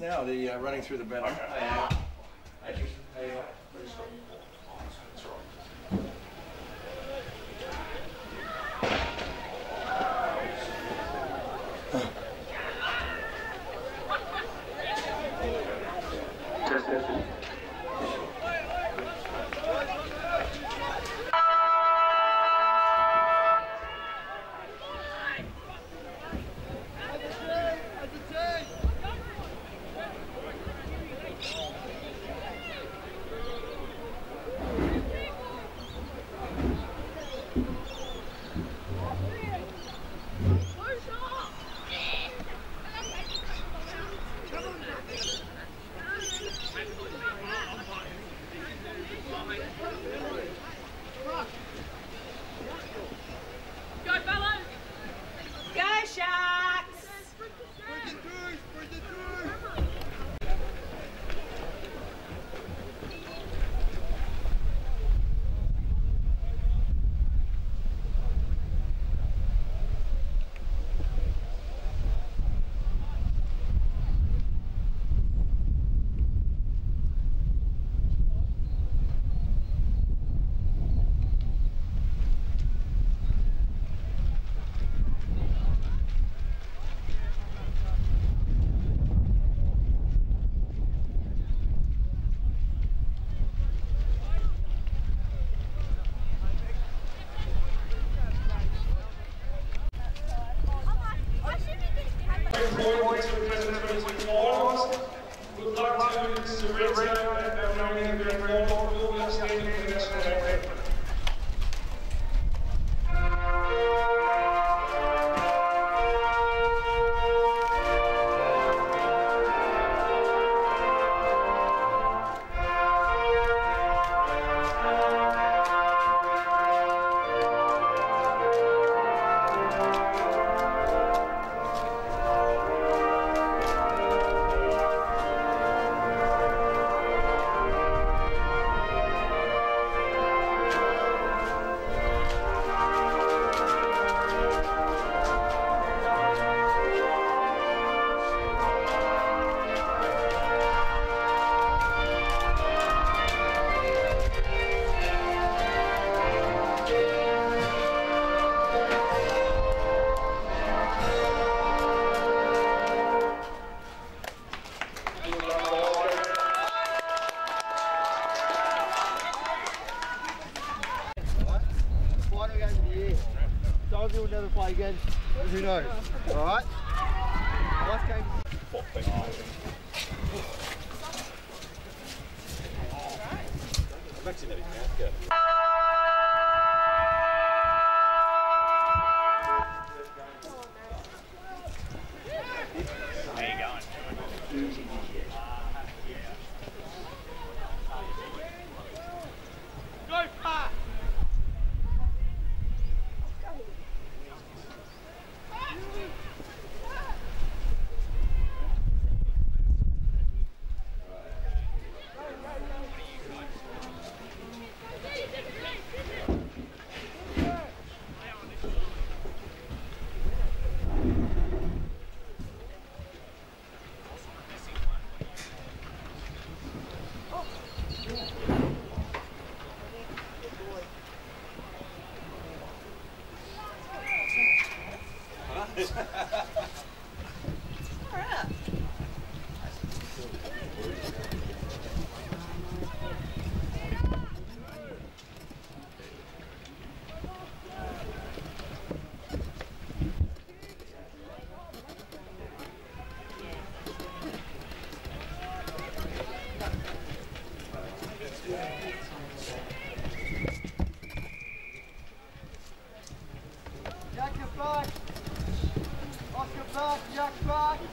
now, the uh, running through the bed. the ringside, that one, I'm going to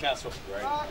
back, You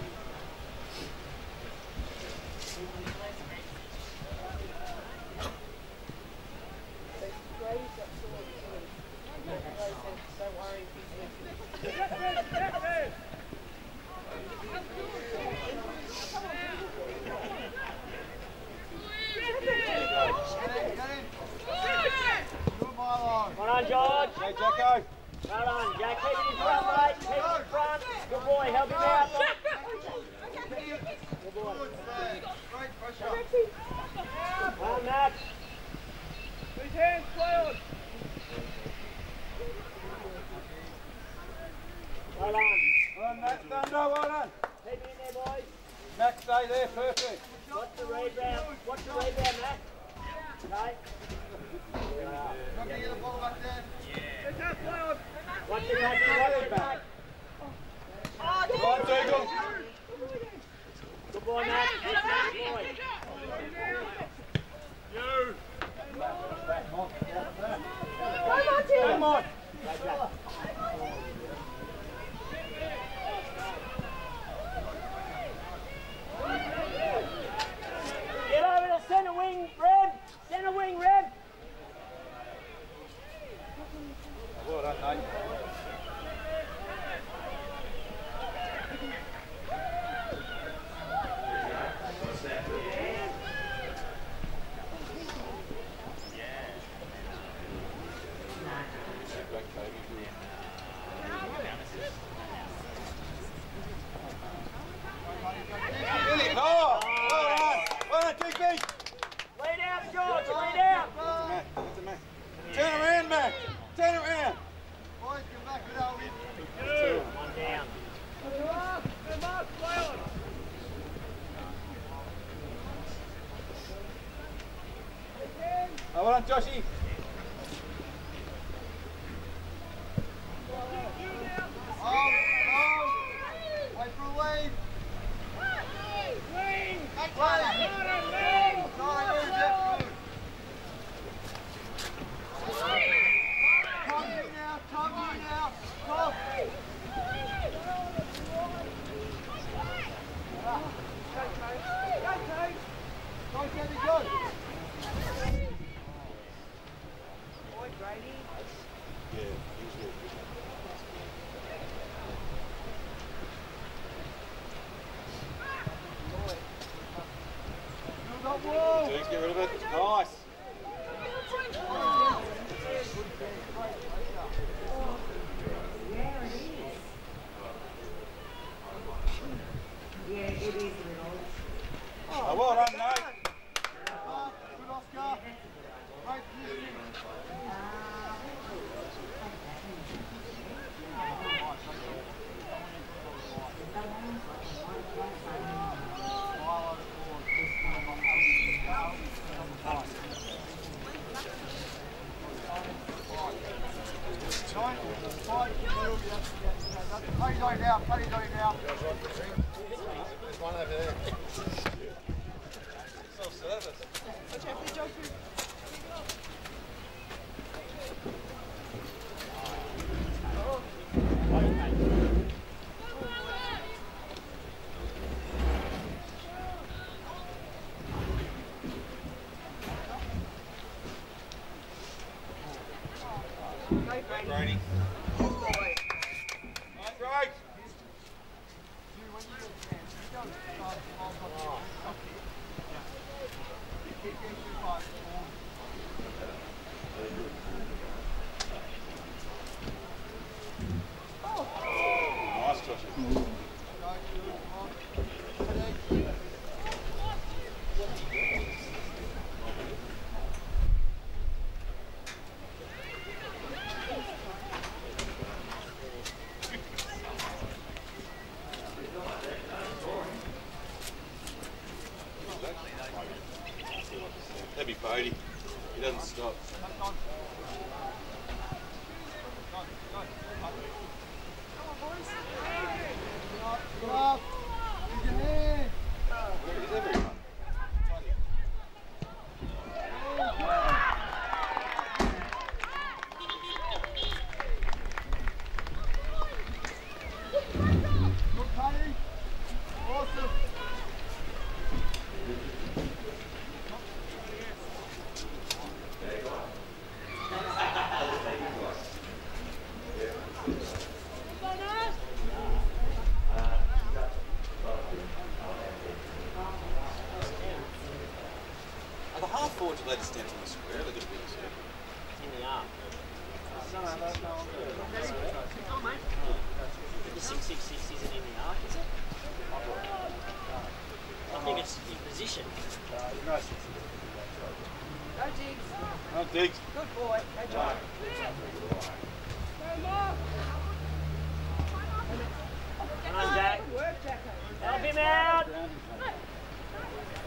doesn't stop.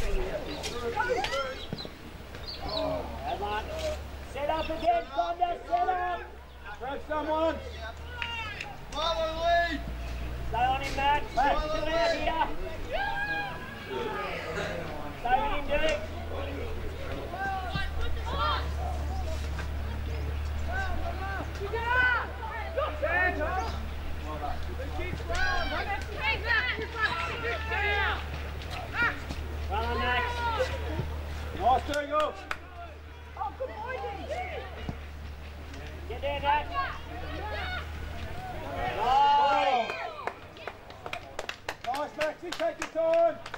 Come on. Sit up again, Fonda, sit up. Grab someone. Follow lead. Stay on him, Matt. Matt, still out here. Stay on him, Dick. Take your time.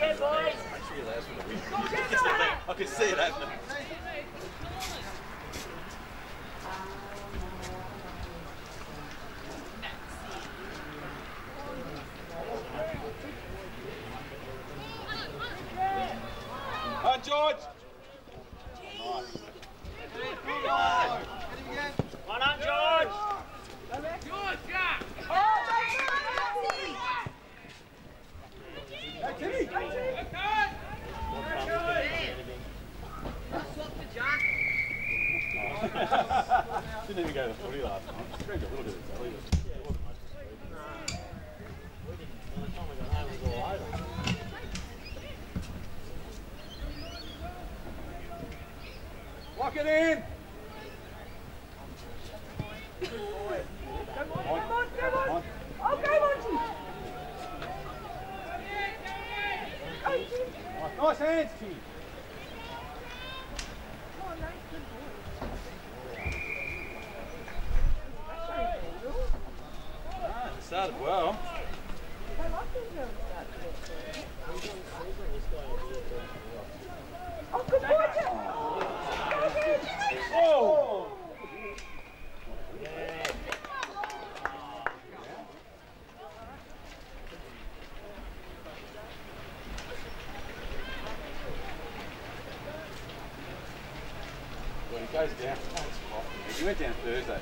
Get boys! I can see it happening. George! Hadi bir gel. Thursday.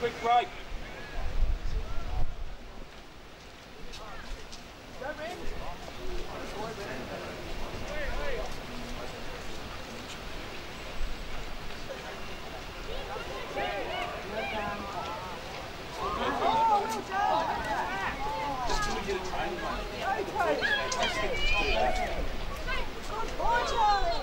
Quick break. Go, Cody. Good boy, Charlie.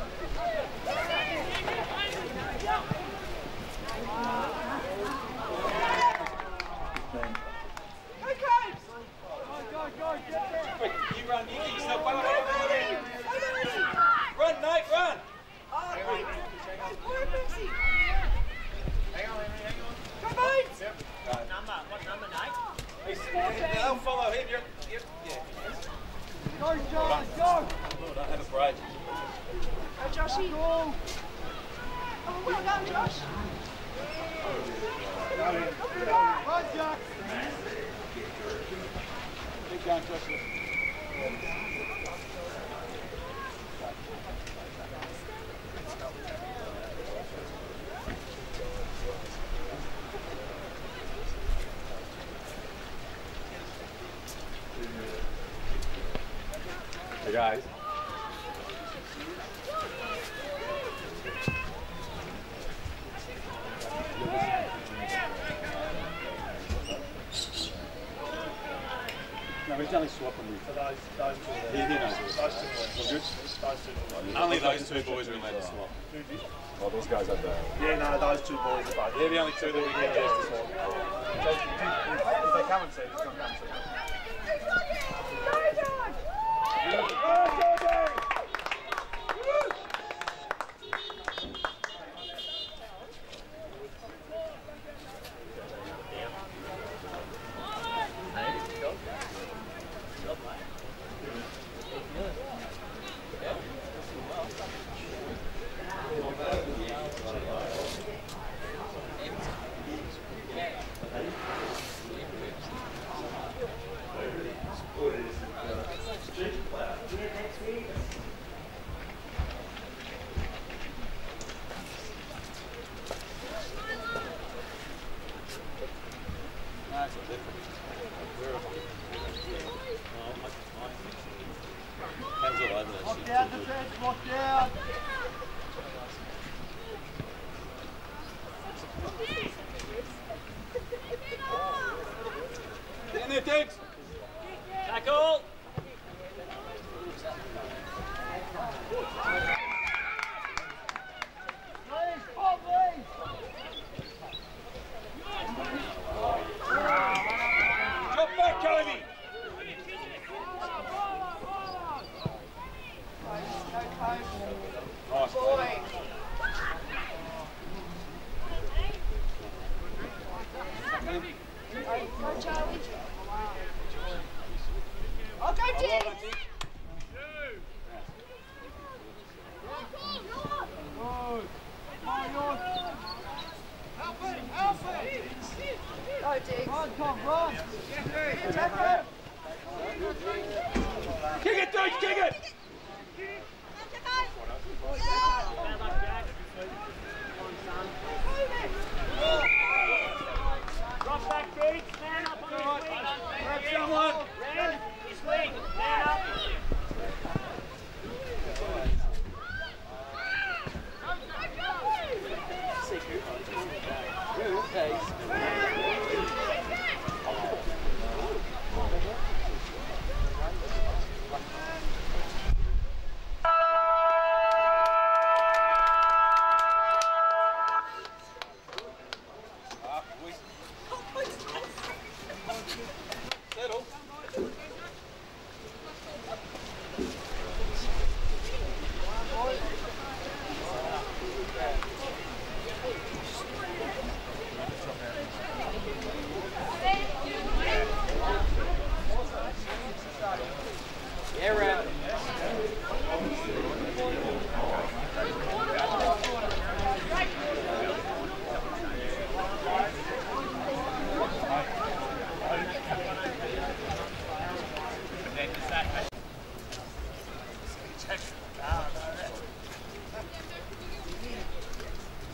Go, Cobes. Quick, you run, you get yourself one. Go, Bodie. Go, Bodie. Run, Nate, run! Oh, good. Good boy, Pepsi. Go, Bones. What number? What number, Nate? He's, they'll follow him. You're, you're, yeah. Go, Charlie, go. Oh, don't have a break. Go, Joshy. Oh, well done, Josh. Run, Jack. Keep going, Joshua. Hey guys.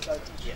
Albie,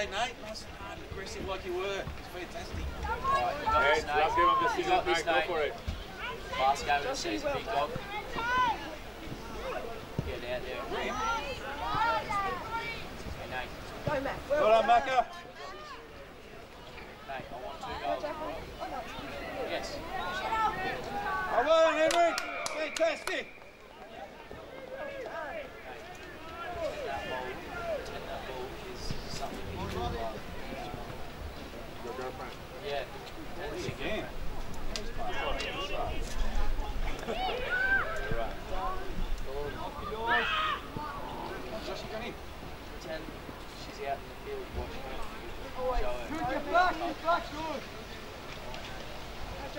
Thursday night.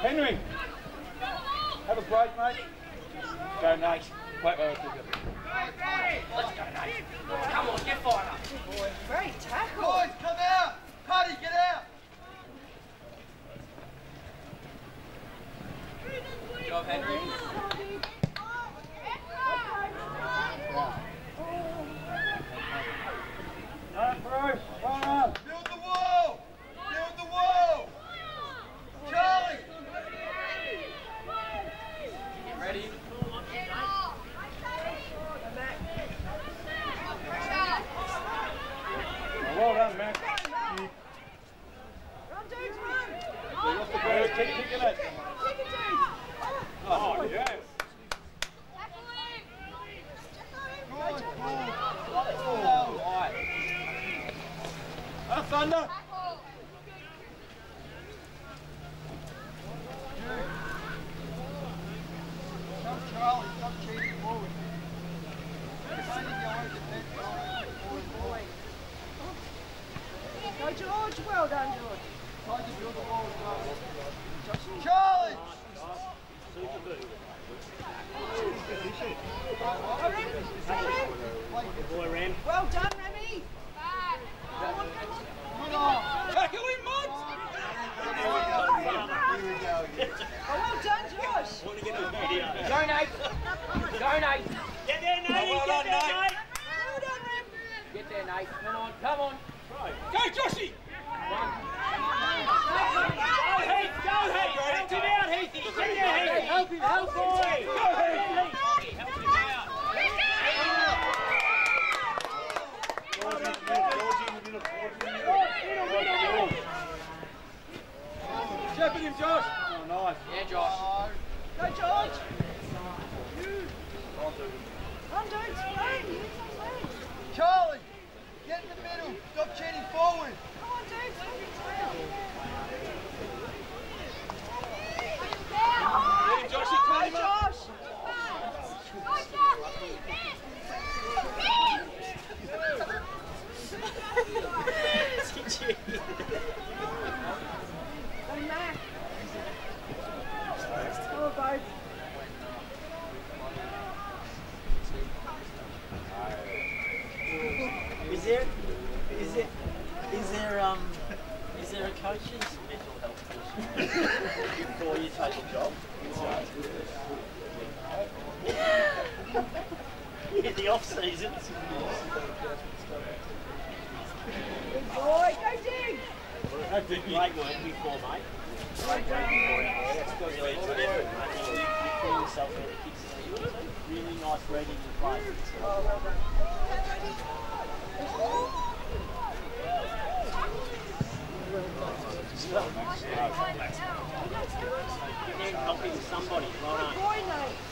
Henry, have a break, mate. Go, Nate. Wait, wait, wait. Let's go, Nate. Come on, get fired up. Great tackle. Boys, come out. Paddy, get out. Good job, Henry. Get in the middle. Stop cheating forward. Come on, James. Oh, Josh, oh, him Josh. Oh, Josh. Coach's mental health issue before you take a job. In the off seasons. Good boy, go dig! Great work before, mate. Great work Really good effort, mate. You, pull yourself where the kicks are yours. Really nice reading and play. Oh, well done. Helping somebody. Well.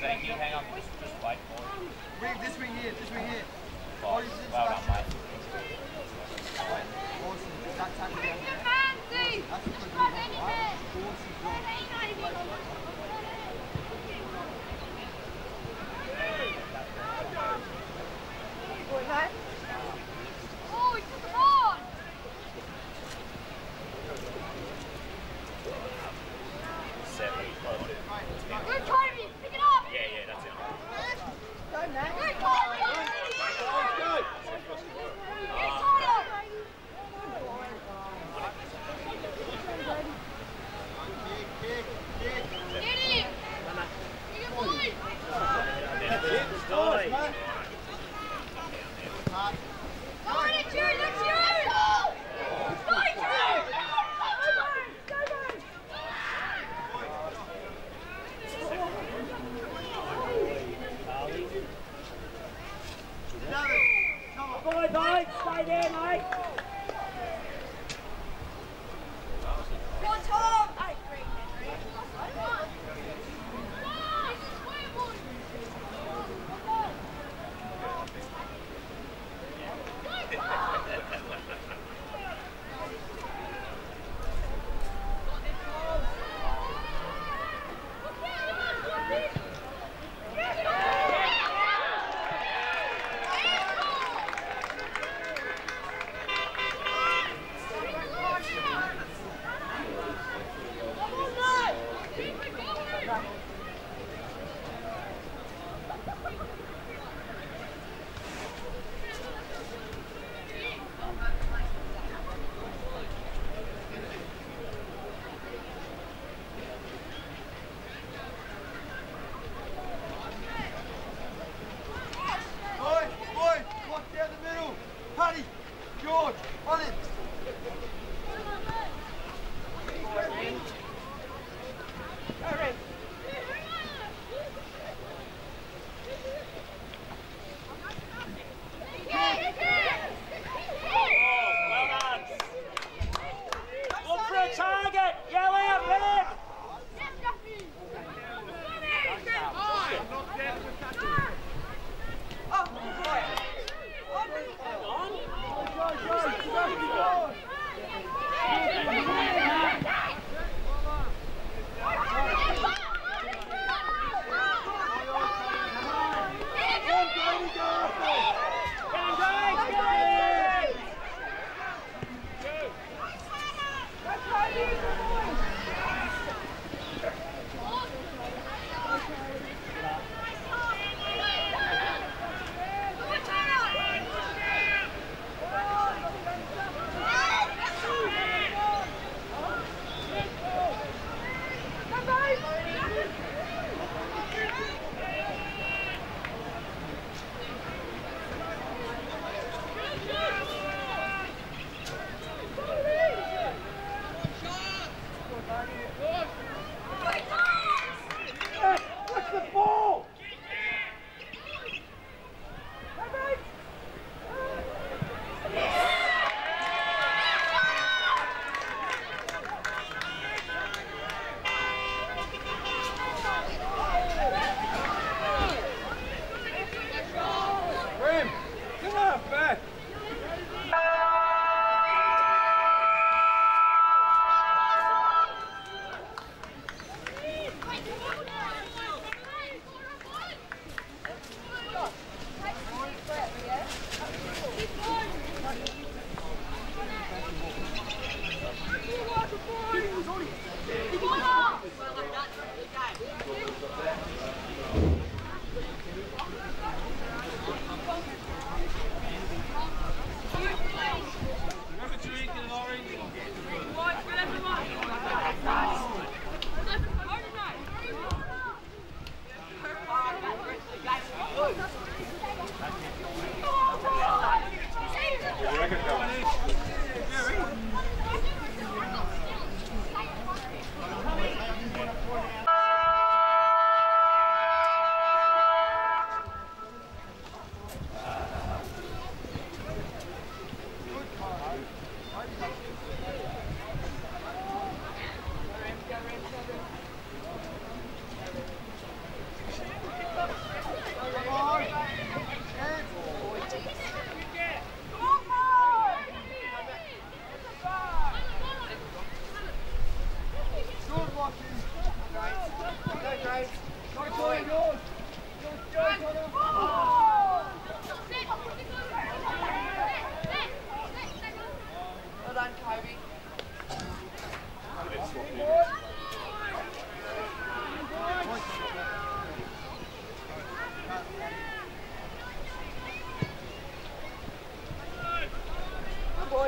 Say, you hang on just, just for it this ring here, this ring here. Ball. Well done, mate. Awesome. That time again.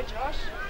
Josh.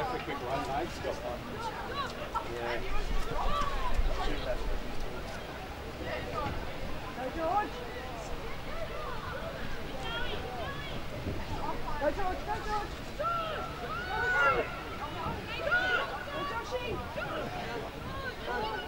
Hopefully quick run, mate. It's got one. Yeah. Go, George. Go, George. Go, George. Go, George. Go, George. Go, George.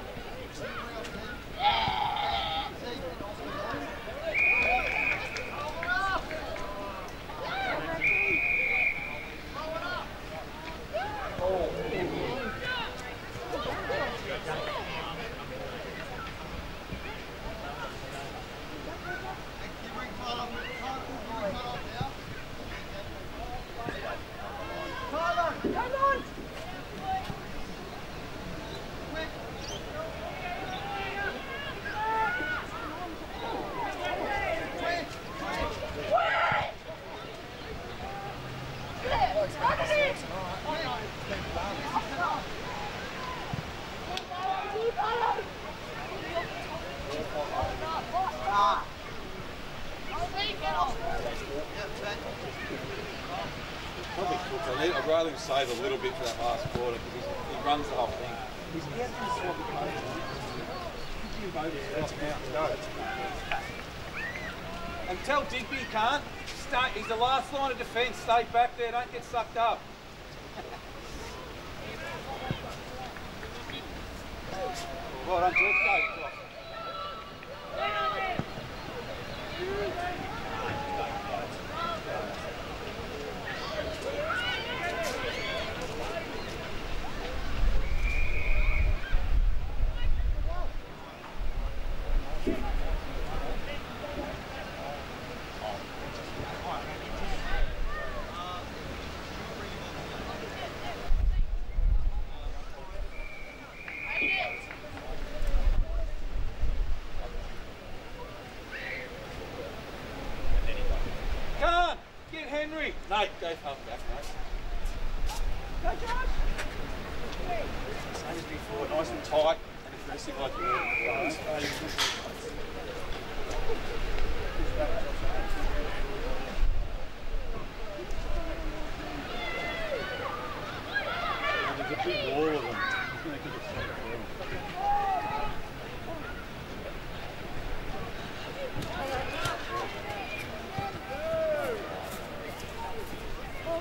a little bit for that last quarter because he runs the whole thing. He vote yeah, that's now. And tell Digby he can't. Stay, he's the last line of defence. Stay back there. Don't get sucked up.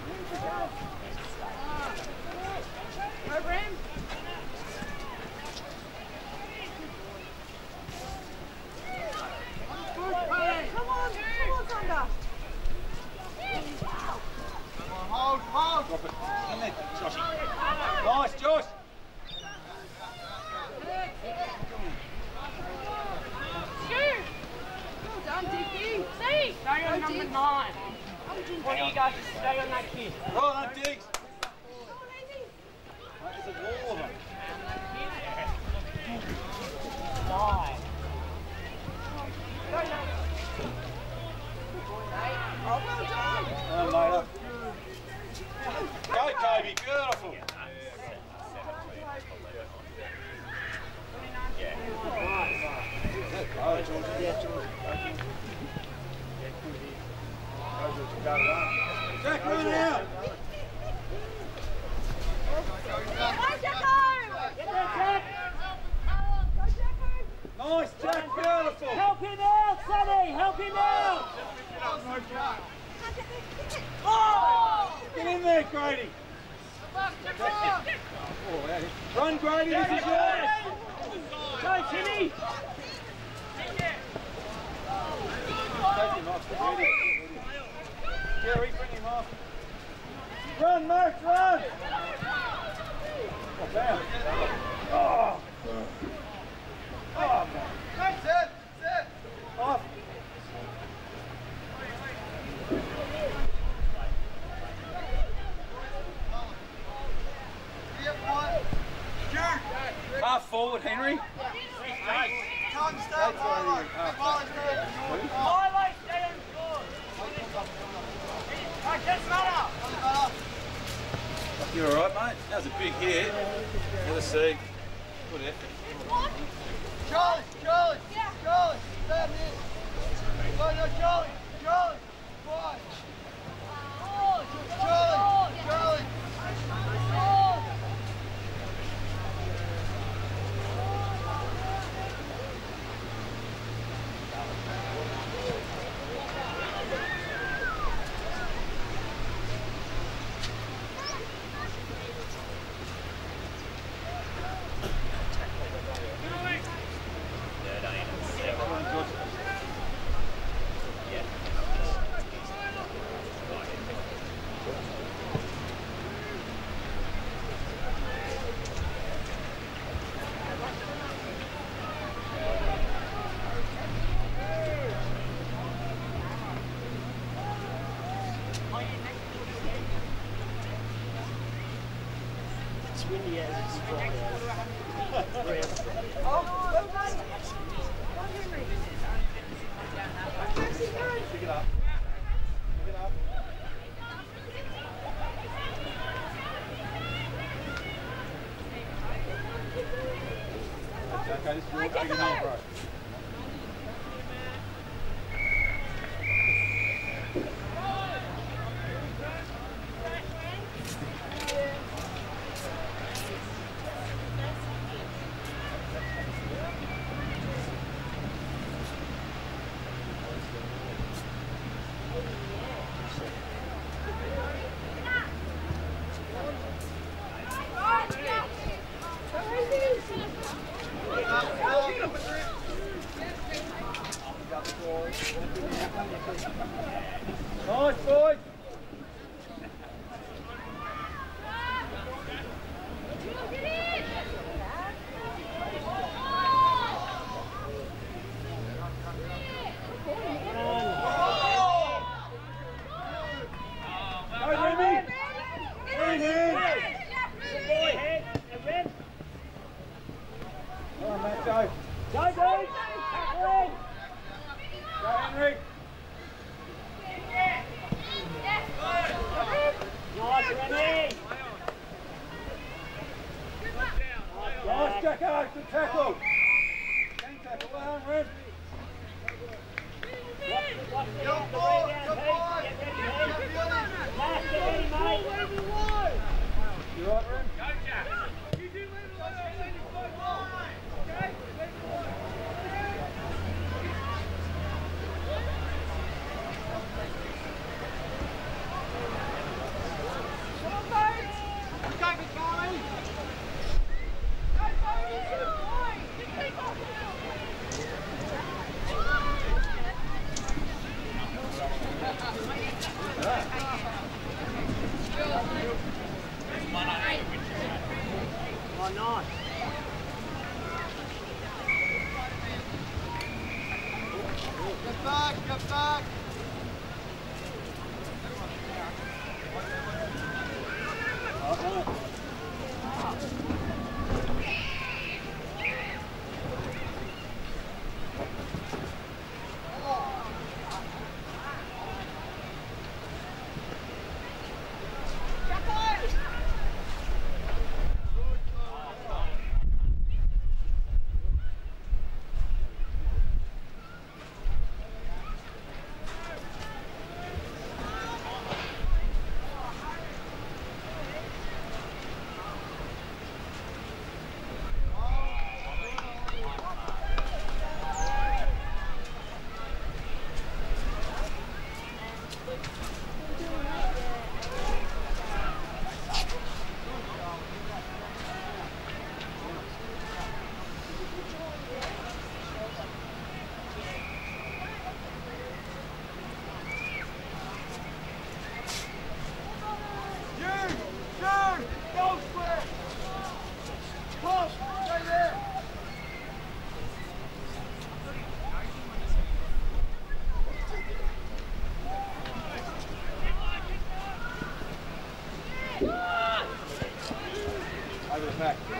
Go, go, go, go.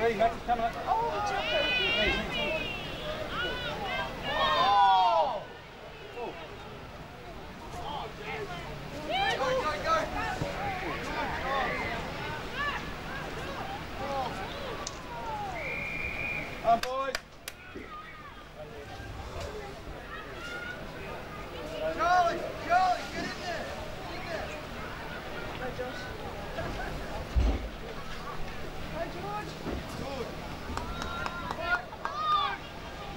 The back. Hey, Max is coming up. Come on, boys. Charlie, Charlie, get in there.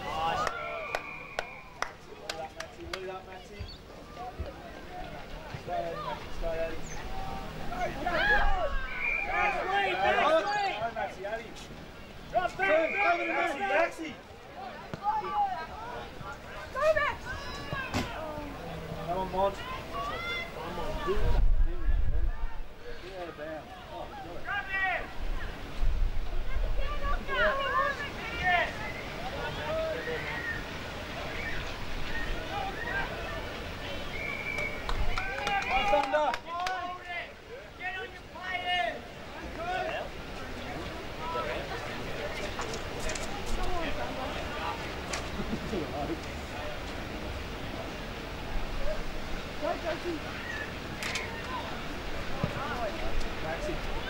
Nice. Lead up, Maxie. Lead up, Maxie. Stay at him, Maxie. Stay at him. Back three, Go, back three. Go, Maxie. At him. Drop back, Turn, drop over to Maxie. back. Maxie. Go back. Come on, Mod. Come on, do Henry. Get out of bounds. Oh, got it. One thunder. Get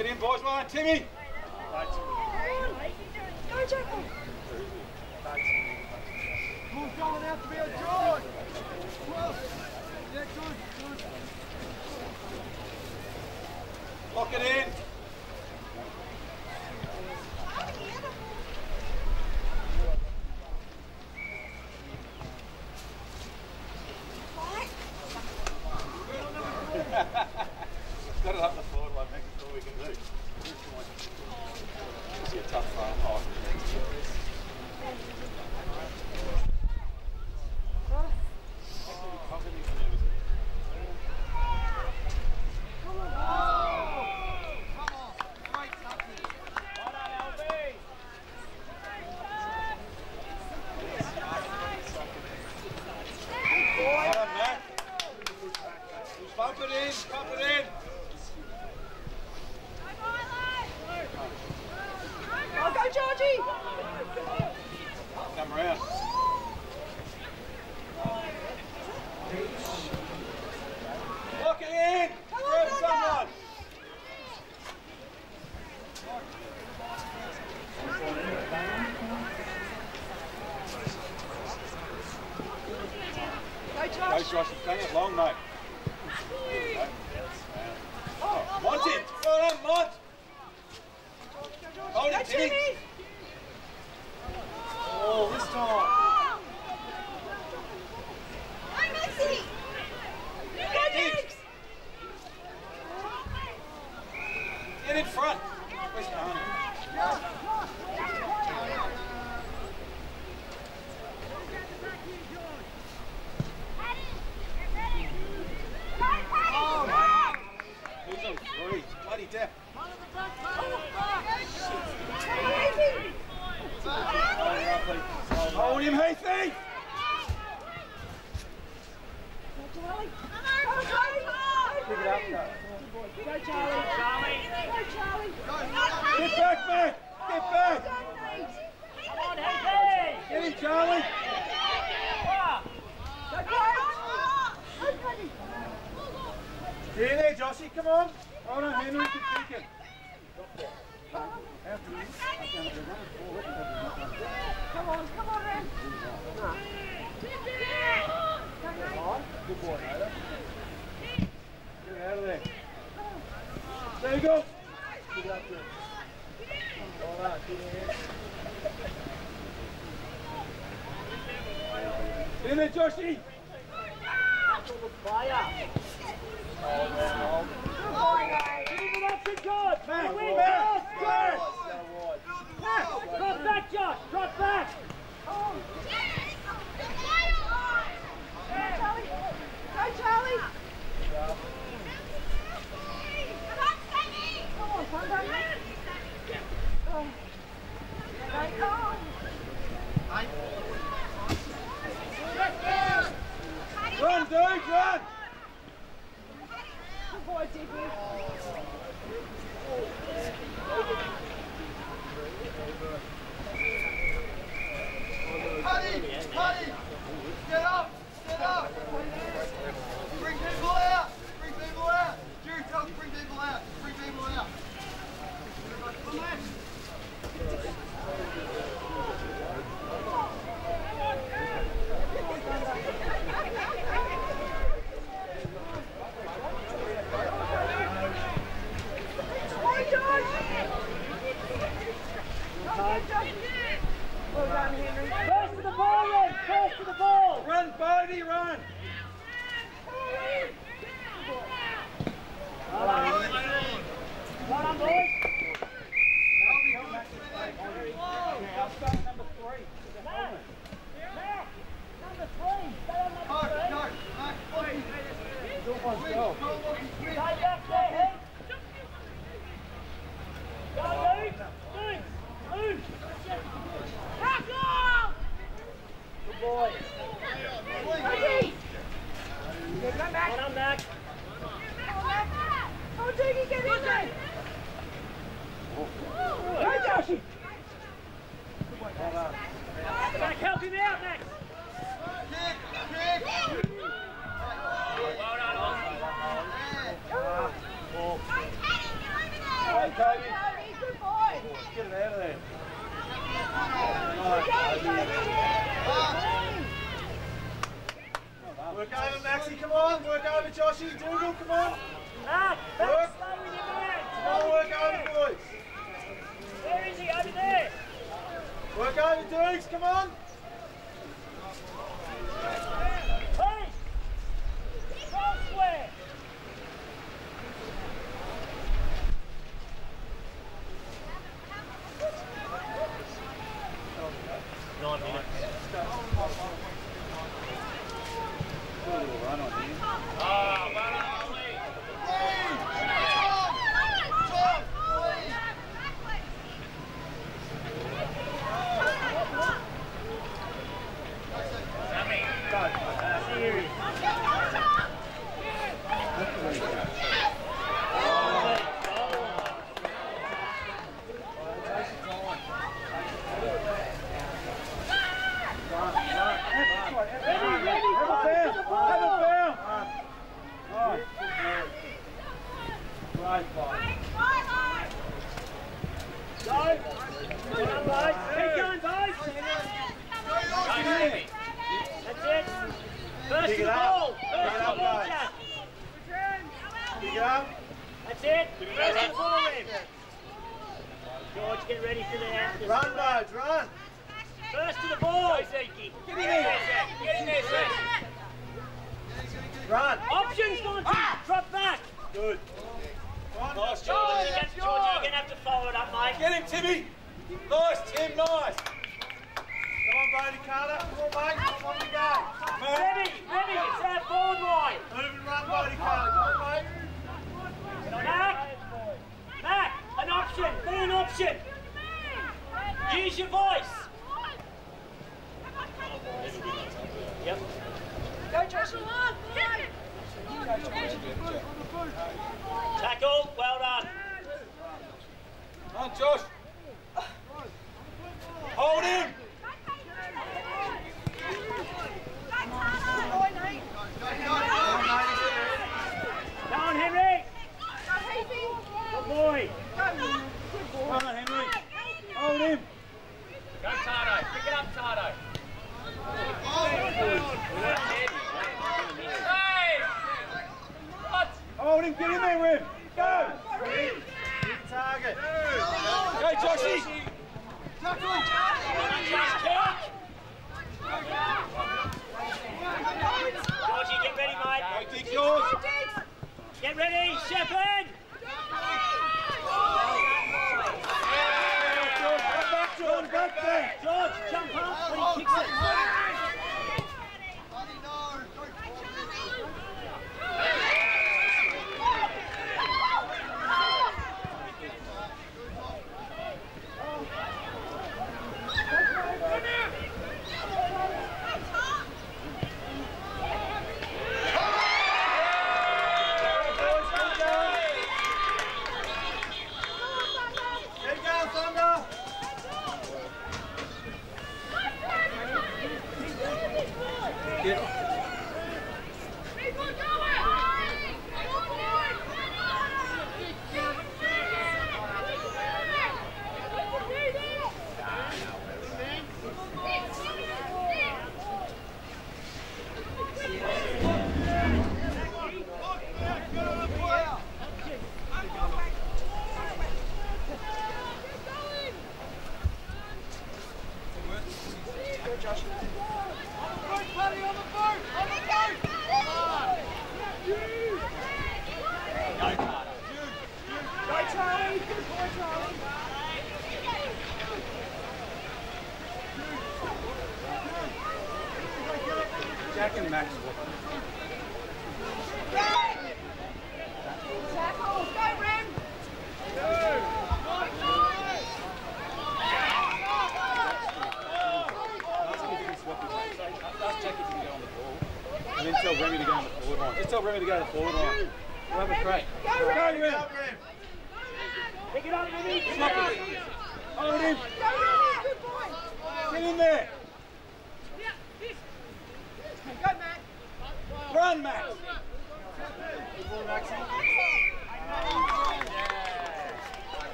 Get in, boys. Well done, Timmy. Go, Jackal. Ball's going out to be a joy. Well, yeah, good, good. Lock it in. Josh. Long night. Here there, Joshy, come on. Hold on, Henry, keep thinking. Come on, come on, Ren. Good boy, Ada. Get out of there. There you go. Get out there. Hold on, keep your hands. In there, Joshy. Fire! Drop back, Josh! Drop back! on, work over Joshy, Dougal, come on. Ah, Work slow with your man. Come on, work over boys. Where is he? Over there. Work out over Dukes, come on. Take yours! Get ready, Shepherd. We got a photo